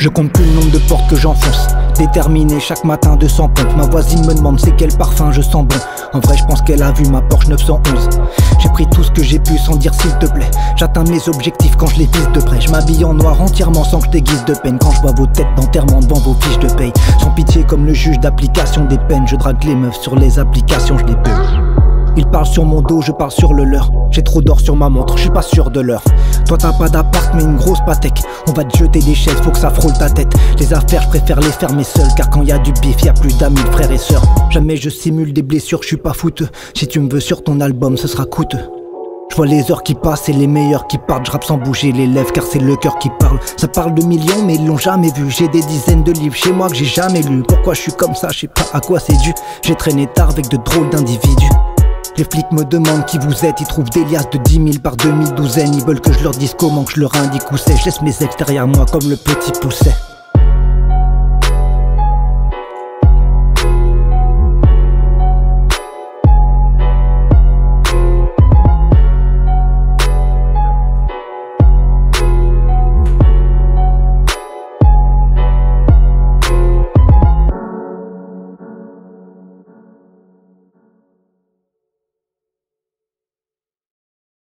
Je compte plus le nombre de portes que j'enfonce. Déterminé chaque matin de 100 pompes. Ma voisine me demande c'est quel parfum je sens bon. En vrai, je pense qu'elle a vu ma Porsche 911. J'ai pris tout ce que j'ai pu sans dire s'il te plaît. J'atteins mes objectifs quand je les vise de près. Je m'habille en noir entièrement sans que je déguise de peine. Quand je vois vos têtes d'enterrement devant vos fiches de paye. Sans pitié comme le juge d'application des peines. Je drague les meufs sur les applications, je les peux. Ils parlent sur mon dos, je parle sur le leur. J'ai trop d'or sur ma montre, je suis pas sûr de l'heure. Toi t'as pas d'appart mais une grosse patek. On va te jeter des chaises, faut que ça frôle ta tête. Les affaires, je préfère les fermer seul car quand y a du bif, y a plus d'amis, frères et sœurs. Jamais je simule des blessures, je suis pas fouteux. Si tu me veux sur ton album, ce sera coûteux. Je vois les heures qui passent et les meilleurs qui partent. Je rappe sans bouger les lèvres car c'est le cœur qui parle. Ça parle de millions mais ils l'ont jamais vu. J'ai des dizaines de livres chez moi que j'ai jamais lu. Pourquoi je suis comme ça, je sais pas à quoi c'est dû. J'ai traîné tard avec de drôles d'individus. Les flics me demandent qui vous êtes, ils trouvent des liasses de 10 000 par demi douzaine. Ils veulent que je leur dise comment que je leur indique où c'est. Je laisse mes ex derrière moi comme le petit pousset.